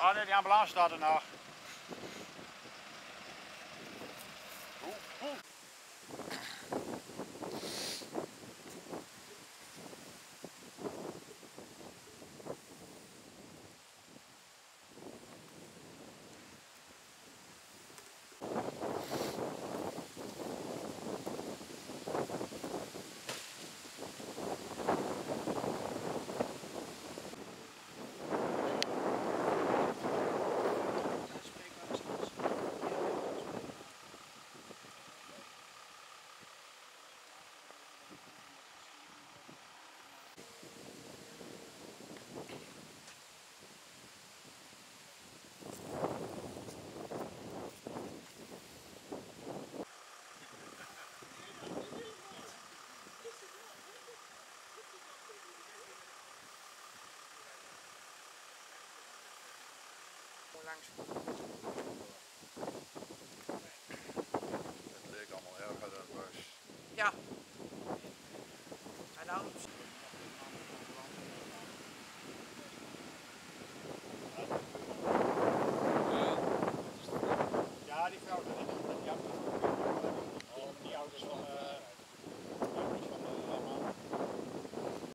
Ah nee, die ambulance staat er nog. Het leek allemaal dan. Ja. En dan?